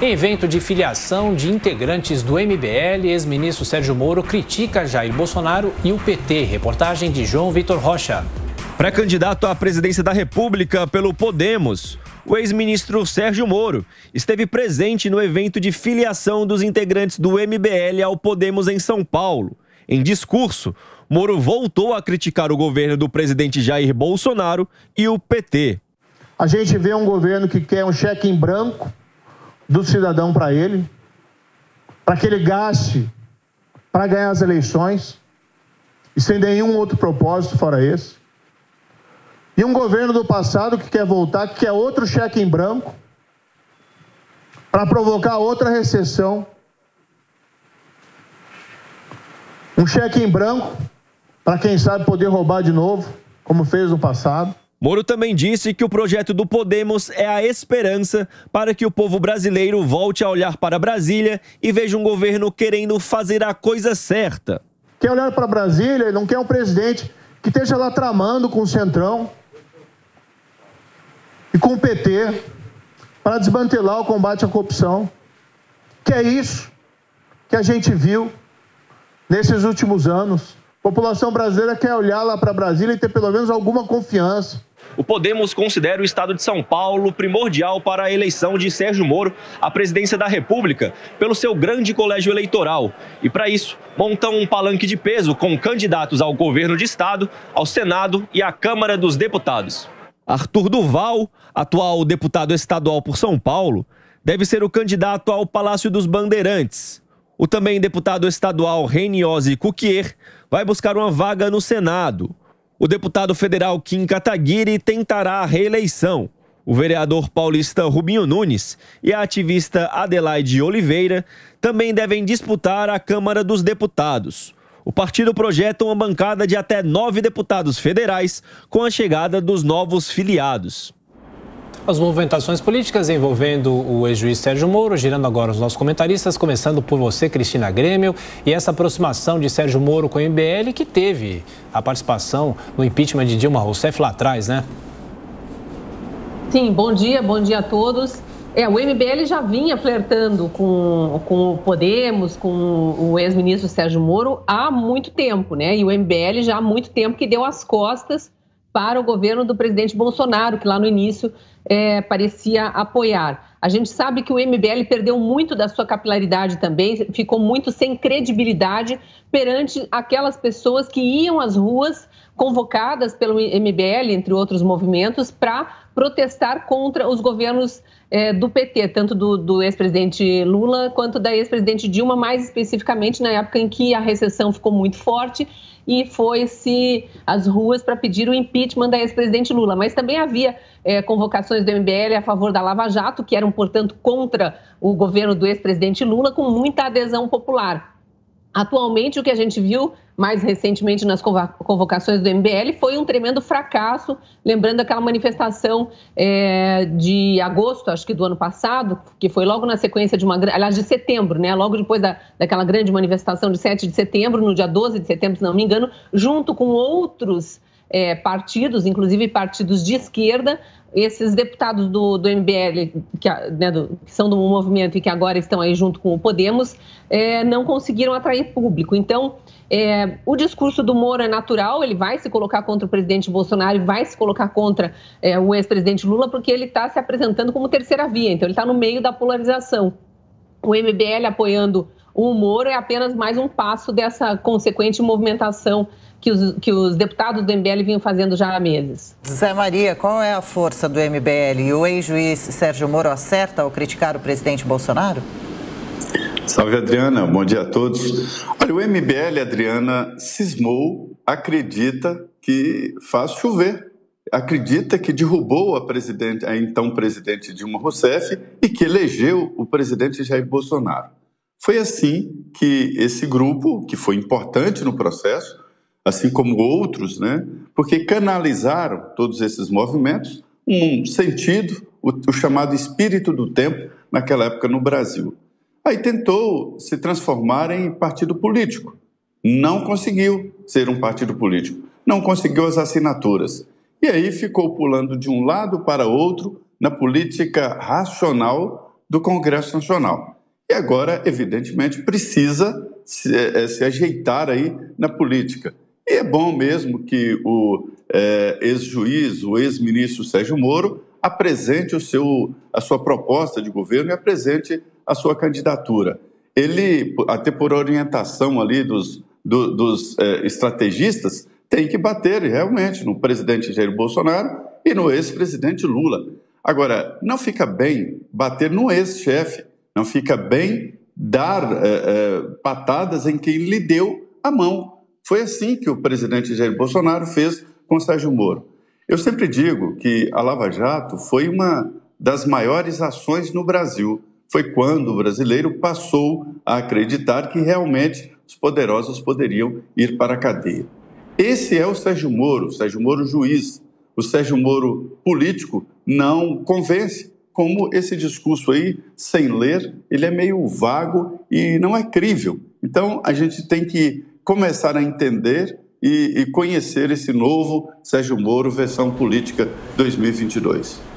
Em evento de filiação de integrantes do MBL, ex-ministro Sérgio Moro critica Jair Bolsonaro e o PT. Reportagem de João Vitor Rocha. Pré-candidato à presidência da República pelo Podemos, o ex-ministro Sérgio Moro esteve presente no evento de filiação dos integrantes do MBL ao Podemos em São Paulo. Em discurso, Moro voltou a criticar o governo do presidente Jair Bolsonaro e o PT. A gente vê um governo que quer um cheque em branco do cidadão para ele, para que ele gaste para ganhar as eleições, e sem nenhum outro propósito fora esse. E um governo do passado que quer voltar, que quer outro cheque em branco, para provocar outra recessão. Um cheque em branco, para quem sabe poder roubar de novo, como fez no passado. Moro também disse que o projeto do Podemos é a esperança para que o povo brasileiro volte a olhar para Brasília e veja um governo querendo fazer a coisa certa. Quer olhar para Brasília e não quer um presidente que esteja lá tramando com o Centrão e com o PT para desmantelar o combate à corrupção. Que é isso que a gente viu nesses últimos anos. A população brasileira quer olhar lá para Brasília e ter pelo menos alguma confiança o Podemos considera o estado de São Paulo primordial para a eleição de Sérgio Moro à presidência da República pelo seu grande colégio eleitoral. E para isso, montam um palanque de peso com candidatos ao governo de estado, ao Senado e à Câmara dos Deputados. Arthur Duval, atual deputado estadual por São Paulo, deve ser o candidato ao Palácio dos Bandeirantes. O também deputado estadual Reniose Cuquier vai buscar uma vaga no Senado. O deputado federal Kim Kataguiri tentará a reeleição. O vereador paulista Rubinho Nunes e a ativista Adelaide Oliveira também devem disputar a Câmara dos Deputados. O partido projeta uma bancada de até nove deputados federais com a chegada dos novos filiados. As movimentações políticas envolvendo o ex-juiz Sérgio Moro, girando agora os nossos comentaristas, começando por você, Cristina Grêmio, e essa aproximação de Sérgio Moro com o MBL, que teve a participação no impeachment de Dilma Rousseff lá atrás, né? Sim, bom dia, bom dia a todos. É, o MBL já vinha flertando com, com o Podemos, com o ex-ministro Sérgio Moro há muito tempo, né? E o MBL já há muito tempo que deu as costas para o governo do presidente Bolsonaro, que lá no início é, parecia apoiar. A gente sabe que o MBL perdeu muito da sua capilaridade também, ficou muito sem credibilidade perante aquelas pessoas que iam às ruas convocadas pelo MBL, entre outros movimentos, para protestar contra os governos é, do PT, tanto do, do ex-presidente Lula quanto da ex-presidente Dilma, mais especificamente na época em que a recessão ficou muito forte e foi-se às ruas para pedir o impeachment da ex-presidente Lula. Mas também havia é, convocações do MBL a favor da Lava Jato, que eram, portanto, contra o governo do ex-presidente Lula, com muita adesão popular. Atualmente, o que a gente viu mais recentemente nas convocações do MBL foi um tremendo fracasso, lembrando aquela manifestação é, de agosto, acho que do ano passado, que foi logo na sequência de uma, aliás, de setembro, né? Logo depois da, daquela grande manifestação de 7 de setembro, no dia 12 de setembro, se não me engano, junto com outros é, partidos, inclusive partidos de esquerda, esses deputados do, do MBL, que, né, do, que, são do movimento e que agora estão aí junto com o Podemos, é, não conseguiram atrair público. Então, é, o discurso do Moro é natural, ele vai se colocar contra o presidente Bolsonaro vai se colocar contra é, o ex-presidente Lula, porque ele está se apresentando como terceira via, então ele está no meio da polarização. O MBL apoiando o Moro é apenas mais um passo dessa consequente movimentação que os, que os deputados do MBL vinham fazendo já há meses. Zé Maria, qual é a força do MBL? E o ex-juiz Sérgio Moro acerta ao criticar o presidente Bolsonaro? Salve, Adriana. Bom dia a todos. Olha, o MBL, Adriana, cismou, acredita que faz chover. Acredita que derrubou a, presidente, a então presidente Dilma Rousseff e que elegeu o presidente Jair Bolsonaro. Foi assim que esse grupo, que foi importante no processo, assim como outros, né? porque canalizaram todos esses movimentos um sentido, o, o chamado espírito do tempo, naquela época no Brasil. Aí tentou se transformar em partido político. Não conseguiu ser um partido político. Não conseguiu as assinaturas. E aí ficou pulando de um lado para outro na política racional do Congresso Nacional. E agora, evidentemente, precisa se, é, se ajeitar aí na política. E é bom mesmo que o é, ex-juiz, o ex-ministro Sérgio Moro, apresente o seu, a sua proposta de governo e apresente a sua candidatura. Ele, até por orientação ali dos, do, dos estrategistas, tem que bater realmente no presidente Jair Bolsonaro e no ex-presidente Lula. Agora, não fica bem bater no ex-chefe, não fica bem dar é, é, patadas em quem lhe deu a mão. Foi assim que o presidente Jair Bolsonaro fez com Sérgio Moro. Eu sempre digo que a Lava Jato foi uma das maiores ações no Brasil. Foi quando o brasileiro passou a acreditar que realmente os poderosos poderiam ir para a cadeia. Esse é o Sérgio Moro, o Sérgio Moro juiz. O Sérgio Moro político não convence. Como esse discurso aí, sem ler, ele é meio vago e não é crível. Então, a gente tem que começar a entender e, e conhecer esse novo Sérgio Moro versão política 2022.